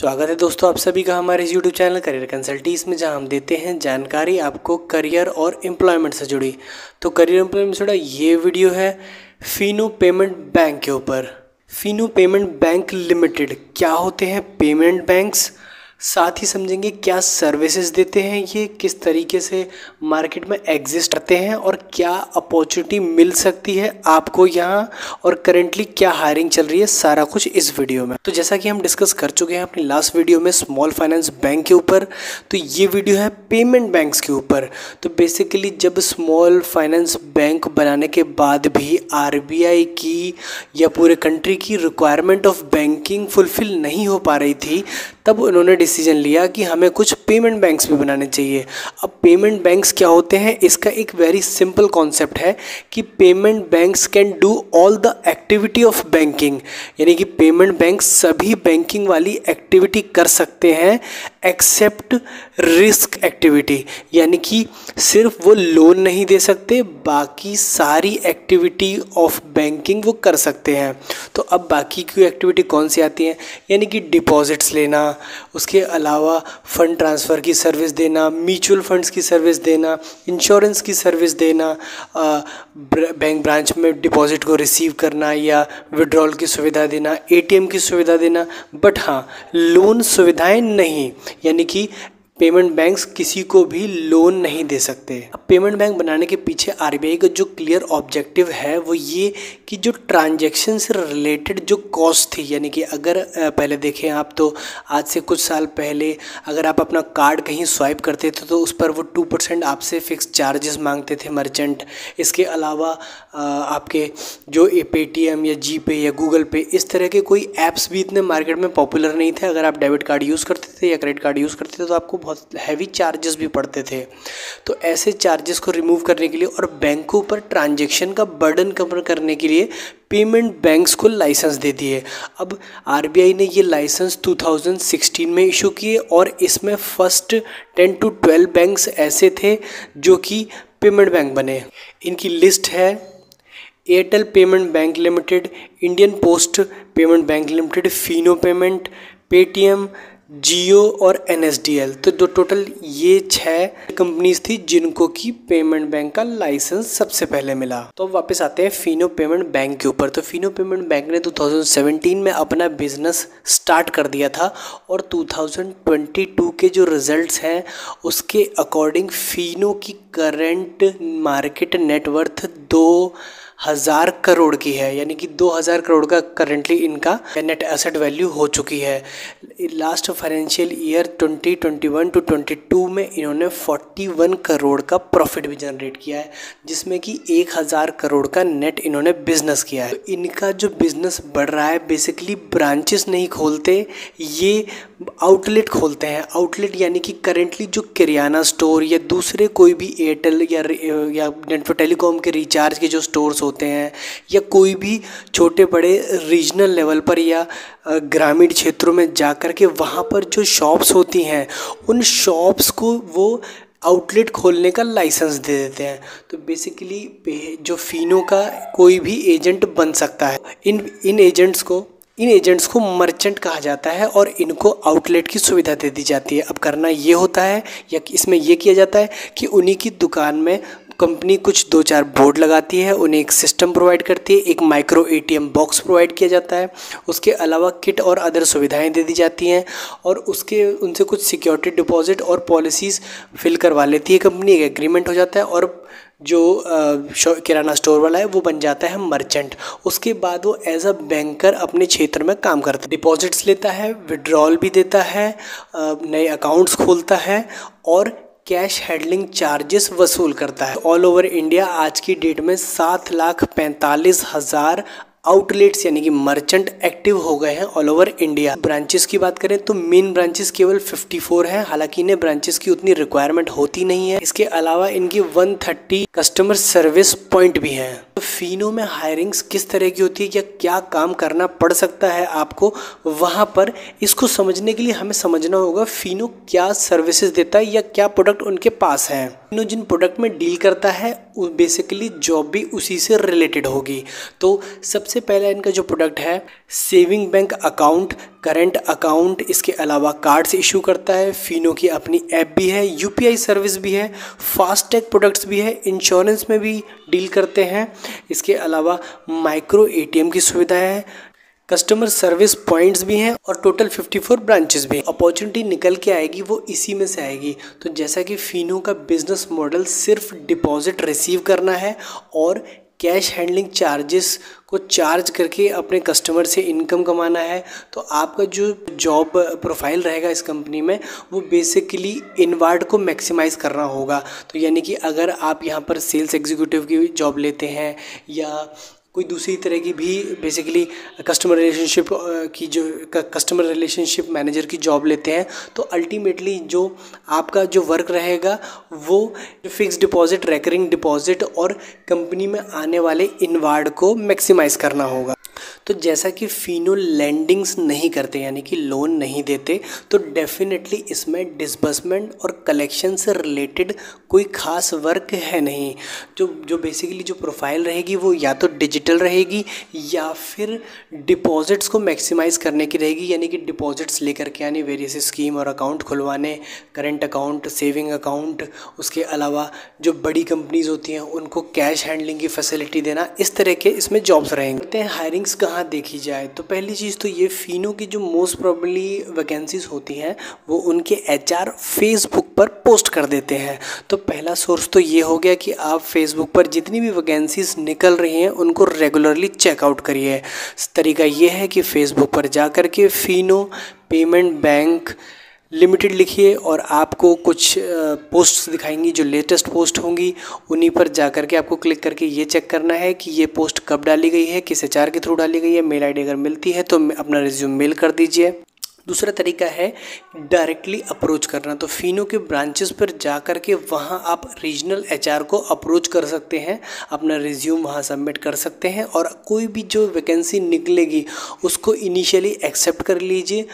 स्वागत है दोस्तों आप सभी का हमारे इस यूट्यूब चैनल करियर कंसल्टीज में, जहाँ हम देते हैं जानकारी आपको करियर और एम्प्लॉयमेंट से जुड़ी। तो करियर एम्प्लॉयमेंट से जुड़ा ये वीडियो है फिनो पेमेंट बैंक के ऊपर। फिनो पेमेंट बैंक लिमिटेड क्या होते हैं पेमेंट बैंक्स साथ ही समझेंगे क्या सर्विसेज़ देते हैं, ये किस तरीके से मार्केट में एग्जिस्ट करते हैं और क्या अपॉर्चुनिटी मिल सकती है आपको यहाँ और करेंटली क्या हायरिंग चल रही है, सारा कुछ इस वीडियो में। तो जैसा कि हम डिस्कस कर चुके हैं अपनी लास्ट वीडियो में स्मॉल फाइनेंस बैंक के ऊपर तो ये वीडियो है पेमेंट बैंक्स के ऊपर। तो बेसिकली जब स्मॉल फाइनेंस बैंक बनाने के बाद भी आरबीआई की या पूरे कंट्री की रिक्वायरमेंट ऑफ़ बैंकिंग फुलफिल नहीं हो पा रही थी तब उन्होंने डिसीज़न लिया कि हमें कुछ पेमेंट बैंक्स भी बनाने चाहिए। अब पेमेंट बैंक्स क्या होते हैं? इसका एक वेरी सिंपल कॉन्सेप्ट है कि payment banks can do all the activity of banking यानी कि पेमेंट बैंक सभी बैंकिंग वाली एक्टिविटी कर सकते हैं। एक्सेप्ट रिस्क एक्टिविटी यानी कि सिर्फ़ वो लोन नहीं दे सकते, बाकी सारी एक्टिविटी ऑफ़ बैंकिंग वो कर सकते हैं। तो अब बाकी की एक्टिविटी कौन सी आती हैं? यानी कि डिपॉजिट्स लेना, उसके अलावा फ़ंड ट्रांसफ़र की सर्विस देना म्यूचुअल फंड्स की सर्विस देना इंश्योरेंस की सर्विस देना बैंक ब्रांच में डिपॉजिट को रिसीव करना या विड्रॉल की सुविधा देना एटीएम की सुविधा देना। बट हाँ लोन सुविधाएँ नहीं। यानी कि पेमेंट बैंक्स किसी को भी लोन नहीं दे सकते। अब पेमेंट बैंक बनाने के पीछे आरबीआई का जो क्लियर ऑब्जेक्टिव है, वो ये कि जो ट्रांजैक्शन से रिलेटेड जो कॉस्ट थी, यानी कि अगर पहले देखें आप तो आज से कुछ साल पहले अगर आप अपना कार्ड कहीं स्वाइप करते थे तो उस पर वो टू परसेंट आपसे फिक्स चार्जेस मांगते थे मर्चेंट इसके अलावा आपके जो पेटीएम या जी पे या गूगल पे इस तरह के कोई ऐप्स भी इतने मार्केट में पॉपुलर नहीं थे, अगर आप डेबिट कार्ड यूज़ करते थे या क्रेडिट कार्ड यूज़ करते थे तो आपको बहुत हैवी चार्जेस भी पड़ते थे। तो ऐसे चार्जेस को रिमूव करने के लिए और बैंकों पर ट्रांजेक्शन का बर्डन कम करने के लिए पेमेंट बैंक्स को लाइसेंस दे दिए। अब आरबीआई ने ये लाइसेंस 2016 में इशू किए और इसमें फ़र्स्ट 10 टू 12 बैंक्स ऐसे थे जो कि पेमेंट बैंक बने। इनकी लिस्ट है Airtel payment bank limited Indian post payment bank limited Fino payment Paytm Jio और एनएसडीएल। तो जो टोटल ये छः कंपनीज़ थी जिनको की पेमेंट बैंक का लाइसेंस सबसे पहले मिला। तो वापस आते हैं फिनो पेमेंट बैंक के ऊपर। तो फिनो पेमेंट बैंक ने 2017 में अपना बिज़नेस स्टार्ट कर दिया था और 2022 के जो रिजल्ट्स हैं, उसके अकॉर्डिंग फिनो की करंट मार्केट नेटवर्थ दो हज़ार करोड़ की है, यानी कि दो हज़ार करोड़ का करेंटली इनका नेट एसेट वैल्यू हो चुकी है। लास्ट फाइनेंशियल ईयर 2021 टू 22 में इन्होंने 41 करोड़ का प्रॉफिट भी जनरेट किया है, जिसमें कि एक हज़ार करोड़ का नेट इन्होंने बिज़नेस किया है। तो इनका जो बिज़नेस बढ़ रहा है बेसिकली ब्रांचेस नहीं खोलते, ये आउटलेट खोलते हैं। आउटलेट यानी कि करेंटली जो किरियाना स्टोर या दूसरे कोई भी एयरटेल या या नेटवर्क टेलीकॉम के रिचार्ज के जो स्टोर्स होते हैं, या कोई भी छोटे बड़े रीजनल लेवल पर या ग्रामीण क्षेत्रों में जा कर के वहाँ पर जो शॉप्स होती हैं, उन शॉप्स को वो आउटलेट खोलने का लाइसेंस दे देते हैं। तो बेसिकली जो फिनो का कोई भी एजेंट बन सकता है। इन इन एजेंट्स को इन एजेंट्स को मर्चेंट कहा जाता है और इनको आउटलेट की सुविधा दे दी जाती है। अब करना ये होता है या इसमें यह किया जाता है कि उन्हीं की दुकान में कंपनी कुछ दो चार बोर्ड लगाती है, उन्हें एक सिस्टम प्रोवाइड करती है, एक माइक्रो एटीएम बॉक्स प्रोवाइड किया जाता है। उसके अलावा किट और अदर सुविधाएँ दे दी जाती हैं और उसके उनसे कुछ सिक्योरिटी डिपॉजिट और पॉलिसीज़ फिल करवा लेती है। कंपनी एक एग्रीमेंट हो जाता है और जो किराना स्टोर वाला है, वो बन जाता है मर्चेंट उसके बाद वो एज अ बैंकर अपने क्षेत्र में काम करता है। डिपॉजिट्स लेता है विड्रॉल भी देता है नए अकाउंट्स खोलता है और कैश हैंडलिंग चार्जेस वसूल करता है। ऑल ओवर इंडिया आज की डेट में सात लाख पैंतालीस हज़ार आउटलेट्स यानी कि मर्चेंट एक्टिव हो गए हैं ऑल ओवर इंडिया ब्रांचेस की बात करें तो मेन ब्रांचेस केवल 54 हैं, हालाँकि इन्हें ब्रांचेस की उतनी रिक्वायरमेंट होती नहीं है। इसके अलावा इनकी 130 कस्टमर सर्विस पॉइंट भी हैं। तो फिनो में हायरिंग्स किस तरह की होती है या क्या काम करना पड़ सकता है आपको, वहाँ पर इसको समझने के लिए हमें समझना होगा फिनो क्या सर्विसेज़ देता है या क्या प्रोडक्ट उनके पास है। फिनो जिन प्रोडक्ट में डील करता है बेसिकली जॉब भी उसी से रिलेटेड होगी। तो सबसे पहला इनका जो प्रोडक्ट है saving bank account, current account, इसके अलावा कार्ड्स इशू करता है, फिनो की अपनी ऐप भी है, यूपीआई सर्विस भी है, फास्टैग प्रोडक्ट्स भी है, इंश्योरेंस में भी डील करते हैं। इसके अलावा माइक्रो एटीएम की सुविधा है, कस्टमर सर्विस पॉइंट्स भी हैं और टोटल 54 ब्रांचेस भी हैं। अपॉर्चुनिटी निकल के आएगी, वो इसी में से आएगी। तो जैसा कि फिनो का बिज़नेस मॉडल सिर्फ़ डिपॉजिट रिसीव करना है और कैश हैंडलिंग चार्जेस को चार्ज करके अपने कस्टमर से इनकम कमाना है तो आपका जो जॉब प्रोफ़ाइल रहेगा इस कंपनी में, वो बेसिकली इनवार्ड को मैक्सिमाइज़ करना होगा। तो यानी कि अगर आप यहाँ पर सेल्स एग्जीक्यूटिव की जॉब लेते हैं या कोई दूसरी तरह की भी बेसिकली कस्टमर रिलेशनशिप की जो कस्टमर रिलेशनशिप मैनेजर की जॉब लेते हैं तो अल्टीमेटली जो आपका जो वर्क रहेगा, वो फिक्स डिपॉजिट रेकरिंग डिपॉजिट और कंपनी में आने वाले इनवार्ड को मैक्सिमाइज़ करना होगा। तो जैसा कि फिनो लैंडिंग्स नहीं करते, यानी कि लोन नहीं देते तो डेफिनेटली इसमें डिसबर्समेंट और कलेक्शन से रिलेटेड कोई ख़ास वर्क है नहीं। जो जो बेसिकली जो प्रोफ़ाइल रहेगी वो या तो डिजिटल रहेगी या फिर डिपॉजिट्स को मैक्सिमाइज़ करने की रहेगी, यानी कि डिपॉजिट्स लेकर के यानी वेरियस स्कीम और अकाउंट खुलवाने करेंट अकाउंट सेविंग अकाउंट उसके अलावा जो बड़ी कंपनीज़ होती हैं, उनको कैश हैंडलिंग की फैसिलिटी देना, इस तरह के इसमें जॉब्स रहेंगे। हायरिंग्स कहाँ देखी जाए तो पहली चीज़ तो ये फिनो की जो मोस्ट प्रॉब्ली वैकेंसीज होती हैं, वो उनके एच आर फेसबुक पर पोस्ट कर देते हैं। तो पहला सोर्स तो ये हो गया कि आप फेसबुक पर जितनी भी वैकेंसीज निकल रही हैं, उनको रेगुलरली चेकआउट करिए। तरीका ये है कि फेसबुक पर जा कर के फिनो पेमेंट बैंक लिमिटेड लिखिए और आपको कुछ पोस्ट दिखाएँगी, जो लेटेस्ट पोस्ट होंगी, उन्हीं पर जा करके आपको क्लिक करके ये चेक करना है कि ये पोस्ट कब डाली गई है, किस एचआर के थ्रू डाली गई है मेल आईडी अगर मिलती है तो अपना रिज्यूम मेल कर दीजिए। दूसरा तरीका है डायरेक्टली अप्रोच करना। तो फिनो के ब्रांचेस पर जा कर के वहाँ आप रीजनल एचआर को अप्रोच कर सकते हैं, अपना रिज्यूम वहाँ सबमिट कर सकते हैं और कोई भी जो वैकेंसी निकलेगी, उसको इनिशियली एक्सेप्ट कर लीजिए।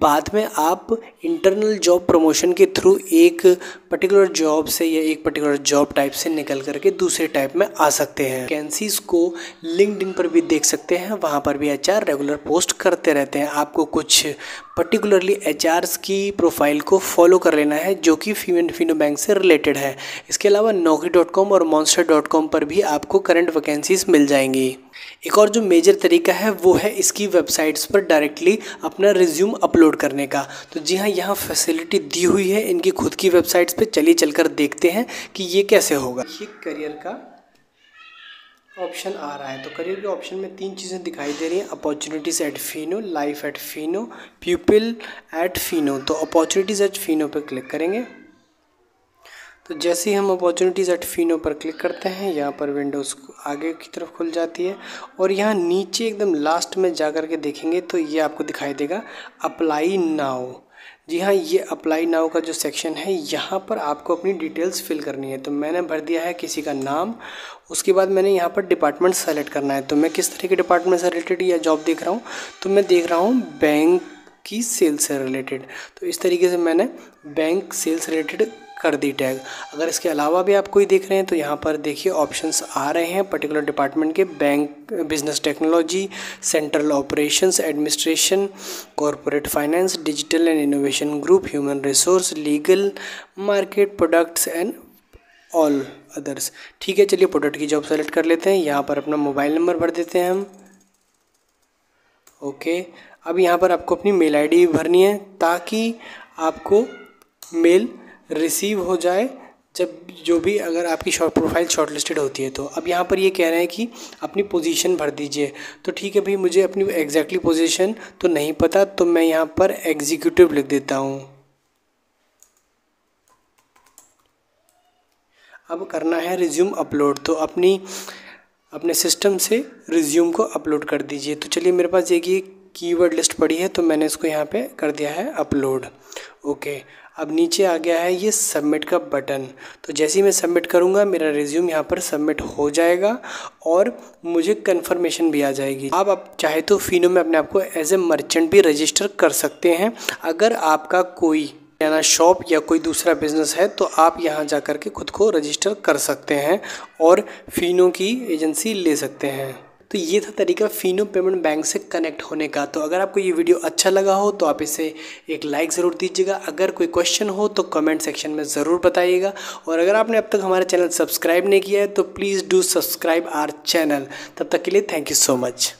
बाद में आप इंटरनल जॉब प्रमोशन के थ्रू एक पर्टिकुलर जॉब से या एक पर्टिकुलर जॉब टाइप से निकल करके दूसरे टाइप में आ सकते हैं। वैकेंसीज को लिंकड पर भी देख सकते हैं, वहाँ पर भी एचआर रेगुलर पोस्ट करते रहते हैं। आपको कुछ पर्टिकुलरली एच की प्रोफ़ाइल को फॉलो कर लेना है, जो कि फिनो बैंक से रिलेटेड है। इसके अलावा नौकरी और मॉन्स्टर पर भी आपको करंट वैकेंसीज मिल जाएँगी। एक और जो मेजर तरीका है, वो है इसकी वेबसाइट्स पर डायरेक्टली अपना रिज्यूम अपलोड करने का। तो जी हाँ यहाँ फैसिलिटी दी हुई है, इनकी खुद की वेबसाइट्स पे चलिए चलकर देखते हैं कि ये कैसे होगा। ये करियर का ऑप्शन आ रहा है। तो करियर के ऑप्शन में तीन चीज़ें दिखाई दे रही हैं। Opportunities at Fino, life at Fino, people at Fino. तो अपॉर्चुनिटीज़ एट फिनो पर क्लिक करेंगे। तो जैसे ही हम अपॉर्चुनिटीज़ एट फिनो पर क्लिक करते हैं, यहाँ पर विंडोज़ आगे की तरफ़ खुल जाती है। और यहाँ नीचे एकदम लास्ट में जा कर के देखेंगे तो ये आपको दिखाई देगा, अप्लाई नाउ। जी हाँ ये अप्लाई नाउ का जो सेक्शन है, यहाँ पर आपको अपनी डिटेल्स फिल करनी है। तो मैंने भर दिया है किसी का नाम, उसके बाद मैंने यहाँ पर डिपार्टमेंट सेलेक्ट करना है। तो मैं किस तरह के डिपार्टमेंट से रिलेटेड या जॉब देख रहा हूँ? तो मैं देख रहा हूँ बैंक की सेल्स से रिलेटेड तो इस तरीके से मैंने बैंक सेल्स रिलेटेड कर दी टैग। अगर इसके अलावा भी आप कोई देख रहे हैं तो यहाँ पर देखिए ऑप्शंस आ रहे हैं। पर्टिकुलर डिपार्टमेंट के bank business technology central operations administration corporate finance digital and innovation group human resource legal market products and all others ठीक है, चलिए प्रोडक्ट की जॉब सेलेक्ट कर लेते हैं। यहाँ पर अपना मोबाइल नंबर भर देते हैं हम। ओके अब यहाँ पर आपको अपनी मेल आईडी भरनी है, ताकि आपको मेल रिसीव हो जाए, जब जो भी अगर आपकी शॉर्ट प्रोफ़ाइल शॉर्ट लिस्टेड होती है तो। अब यहाँ पर ये कह रहे हैं कि अपनी पोजीशन भर दीजिए। तो ठीक है भाई, मुझे अपनी एग्जैक्टली पोजीशन तो नहीं पता तो मैं यहाँ पर एग्जीक्यूटिव लिख देता हूँ। अब करना है रिज्यूम अपलोड तो अपनी, अपने सिस्टम से रिज्यूम को अपलोड कर दीजिए। तो चलिए, मेरे पास ये कीवर्ड लिस्ट पड़ी है तो मैंने इसको यहाँ पे कर दिया है अपलोड ओके अब नीचे आ गया है ये सबमिट का बटन तो जैसे ही मैं सबमिट करूँगा, मेरा रिज्यूम यहाँ पर सबमिट हो जाएगा और मुझे कन्फर्मेशन भी आ जाएगी। आप आप चाहे तो फिनो में अपने आप को एज ए मर्चेंट भी रजिस्टर कर सकते हैं। अगर आपका कोई याना शॉप या कोई दूसरा बिज़नेस है तो आप यहाँ जा कर के खुद को रजिस्टर कर सकते हैं और फिनो की एजेंसी ले सकते हैं। तो ये था तरीका फिनो पेमेंट बैंक से कनेक्ट होने का। तो अगर आपको ये वीडियो अच्छा लगा हो तो आप इसे एक लाइक ज़रूर दीजिएगा। अगर कोई क्वेश्चन हो तो कमेंट सेक्शन में ज़रूर बताइएगा। और अगर आपने अब तक हमारा चैनल सब्सक्राइब नहीं किया है तो please do subscribe our channel. तब तक के लिए थैंक यू सो मच।